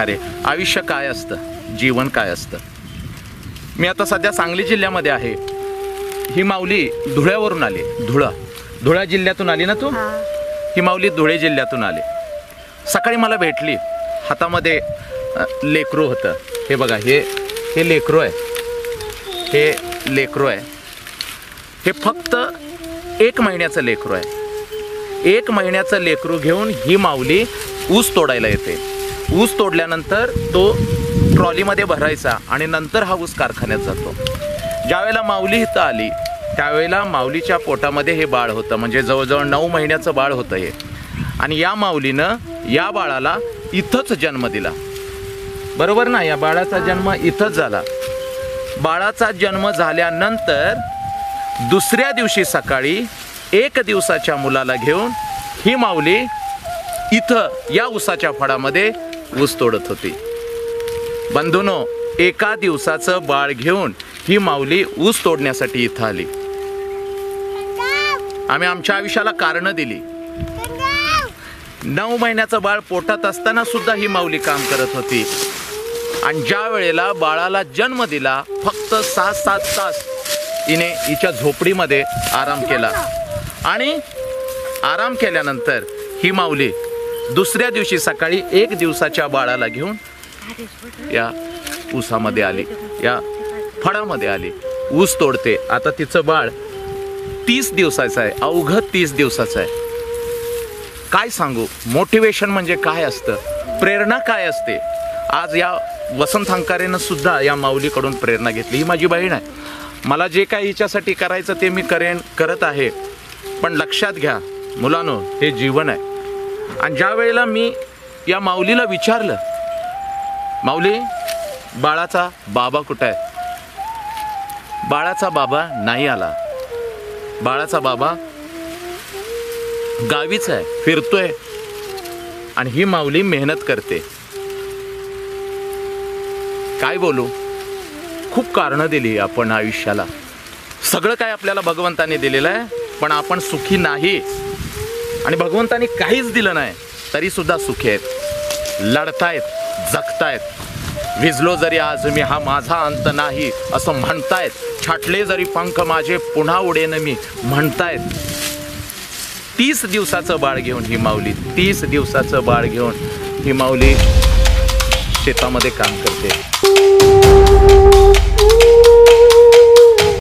प्रकारे आयुष्य काय असतं? जीवन काय असतं? मी आता सध्या सांगली जिल्ह्यामध्ये आहे. ही माऊली धुळ्यावरून आली. धुळा. धुळा जिल्ह्यातून आली ना तू? हा. माऊली धुळे जिल्ह्यातून आली. सकाळी मला भेटली. हातामध्ये लेकरू होतं. हे बघा हे हे लेकरू आहे. हे लेकरू आहे. हे फक्त एक महिन्याचं लेकरू आहे. एक महिन्याचं लेकरू घेऊन ही माऊली ऊस तोडायला येते. ऊस तोडल्यानंतर तो ट्रॉलीमध्ये भरायचा आणि नंतर हा ऊस कारखान्यात जातो. ज्यावेळेला माऊली इथं आली त्यावेळेला माऊलीच्या पोटामध्ये हे बाळ होतं. म्हणजे जवळजवळ नऊ महिन्याचं बाळ होतं हे. आणि या माऊलीनं या बाळाला इथंच जन्म दिला. बरोबर ना? या बाळाचा जन्म इथंच झाला. बाळाचा जन्म झाल्यानंतर दुसऱ्या दिवशी सकाळी एक दिवसाच्या मुलाला घेऊन ही माऊली इथं या उसाच्या फळामध्ये ऊस तोडत होती. बंधूनो एका दिवसाचं बाळ घेऊन ही माऊली ऊस तोडण्यासाठी इथं आली. आम्ही आमच्या आयुष्याला कारणं दिली. नऊ महिन्याचं बाळ पोटात असताना सुद्धा ही माऊली काम करत होती. आणि ज्या वेळेला बाळाला जन्म दिला फक्त सहा सात तास हिने हिच्या झोपडीमध्ये आराम केला. आणि आराम केल्यानंतर ही माऊली दुसऱ्या दिवशी सकाळी एक दिवसाच्या बाळाला घेऊन या ऊसामध्ये आली. या फळामध्ये आली. ऊस तोडते. आता तिचं बाळ तीस दिवसाचं आहे. अवघं तीस दिवसाचं आहे. काय सांगू? मोटिवेशन म्हणजे काय असतं? प्रेरणा काय असते? आज या वसंत हंकारेनं सुद्धा या माऊलीकडून प्रेरणा घेतली. ही माझी बहीण आहे. मला जे काय हिच्यासाठी करायचं ते मी करेन करत आहे. पण लक्षात घ्या मुलानो हे जीवन आहे. आणि ज्या वेळेला मी या माऊलीला विचारलं माऊली बाळाचा बाबा कुठं आहे? बाळाचा बाबा नाही आला. बाळाचा बाबा गावीच आहे फिरतोय आणि ही माऊली मेहनत करते. काय बोलू? खूप कारणं दिली आपण आयुष्याला. सगळं काय आपल्याला भगवंताने दिलेलं आहे पण आपण सुखी नाही. आणि भगवंतानी काहीच दिलं नाही तरी सुद्धा सुखी आहेत. लढतायत जगतायत. विजलो जरी आज मी हा माझा अंत नाही असं म्हणतायत. छाटले जरी पंख माझे पुन्हा उडेन मी म्हणतायत. तीस दिवसाचं बाळ घेऊन ही माऊली तीस दिवसाचं बाळ घेऊन ही माऊली शेतामध्ये काम करते.